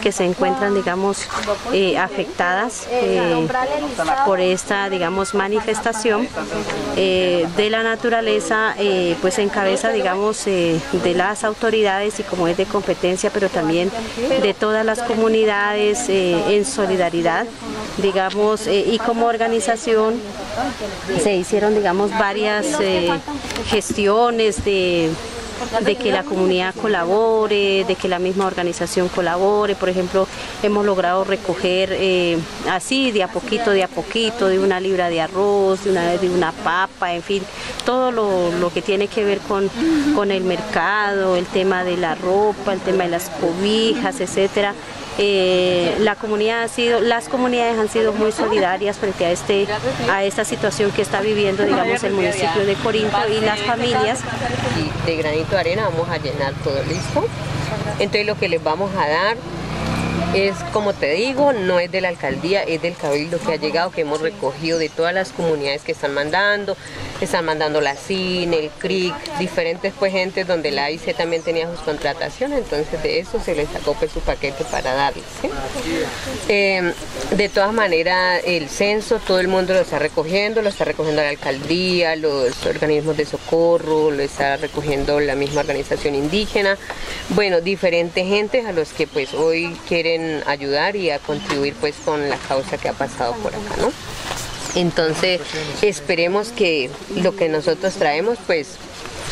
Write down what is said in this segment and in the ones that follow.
que se encuentran, digamos, eh, afectadas eh, por esta, digamos, manifestación eh, de la naturaleza, pues en cabeza, digamos, de las autoridades y como es de competencia, pero también de todas las comunidades en solidaridad, digamos, y como organización se hicieron, digamos, varias gestiones de de que la comunidad colabore, de que la misma organización colabore. Por ejemplo, hemos logrado recoger eh, así de a poquito, de a poquito, de una libra de arroz, de una, de una papa, en fin, todo lo, que tiene que ver con, con el mercado, el tema de la ropa, el tema de las cobijas, etcétera. Eh, la comunidad ha sido, las comunidades han sido muy solidarias frente a este, a esta situación que está viviendo, digamos, el municipio de Corinto y las familias. Y de granito de arena vamos a llenar todo listo. Entonces lo que les vamos a dar es, como te digo, no es de la alcaldía, es del cabildo que ha llegado, que hemos recogido de todas las comunidades que están mandando, están mandando la CIN, el CRIC, diferentes pues gentes donde la AIC también tenía sus contrataciones, entonces de eso se les sacó pues su paquete para darles. Em, de todas maneras, el censo, todo el mundo lo está recogiendo, lo está recogiendo la alcaldía, los organismos de socorro, lo está recogiendo la misma organización indígena, bueno, diferentes gentes a los que pues hoy quieren ayudar y a contribuir pues con la causa que ha pasado por acá, ¿no? Entonces esperemos que lo que nosotros traemos pues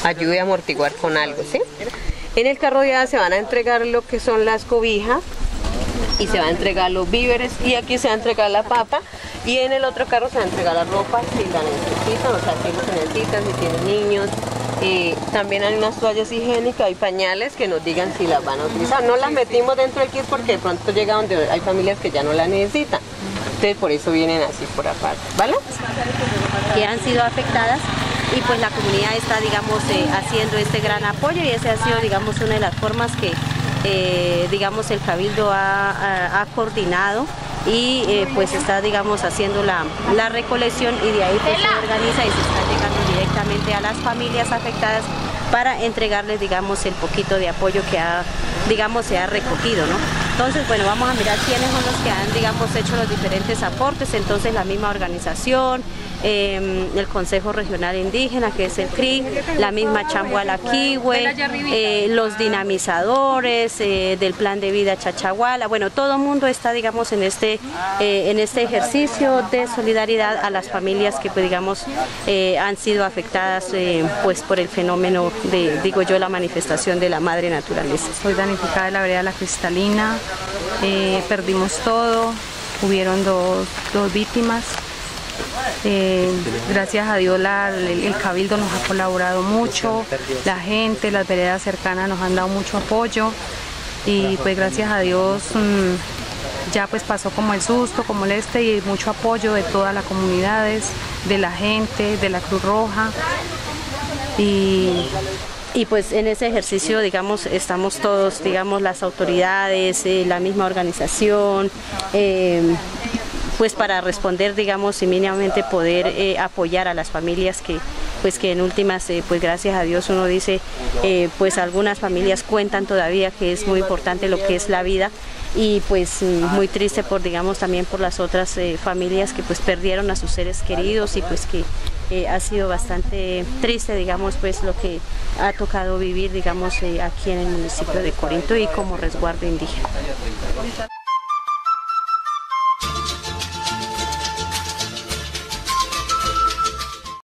ayude a amortiguar con algo, ¿sí? En el carro ya se van a entregar lo que son las cobijas y se va a entregar los víveres y aquí se va a entregar la papa y en el otro carro se va a entregar la ropa si la necesitan, o sea, si lo necesitan, si tienen niños, también hay unas toallas higiénicas, hay pañales que nos digan si las van a utilizar. No las metimos dentro del kit porque de pronto llega donde hay familias que ya no la necesitan. Entonces por eso vienen así por aparte, ¿vale? Que han sido afectadas y pues la comunidad está, digamos, eh, haciendo este gran apoyo y ese ha sido, digamos, una de las formas que, eh, digamos, el Cabildo ha, coordinado y eh, pues está, digamos, haciendo la, la, recolección y de ahí pues se organiza y se está directamente a las familias afectadas para entregarles, digamos, el poquito de apoyo que ha, digamos, se ha recogido, ¿no? Entonces, bueno, vamos a mirar quiénes son los que han, digamos, hecho los diferentes aportes. Entonces, la misma organización, em, el Consejo Regional Indígena, que es el CRI, la misma Chambuala Kiwe, eh, los dinamizadores eh, del Plan de Vida Chachahuala. Bueno, todo el mundo está, digamos, en este, eh, en este ejercicio de solidaridad a las familias que, pues, digamos, han sido afectadas pues, por el fenómeno de, digo yo, la manifestación de la madre naturaleza. Soy danificada de la vereda La Cristalina, eh, perdimos todo, hubieron dos, víctimas. Eh, gracias a Dios el, Cabildo nos ha colaborado mucho, la gente, las veredas cercanas nos han dado mucho apoyo y pues gracias a Dios mm, ya pues pasó como el susto, como el este y mucho apoyo de todas las comunidades, de la gente, de la Cruz Roja y y pues en ese ejercicio, digamos, estamos todos, digamos, las autoridades, eh, la misma organización, eh, pues para responder, digamos, y mínimamente poder eh, apoyar a las familias que, pues que en últimas, pues gracias a Dios uno dice, pues algunas familias cuentan todavía que es muy importante lo que es la vida y pues muy triste por, digamos, también por las otras familias que pues perdieron a sus seres queridos y pues que eh, ha sido bastante triste, digamos, pues lo que ha tocado vivir, digamos, eh, aquí en el municipio de Corinto y como resguardo indígena.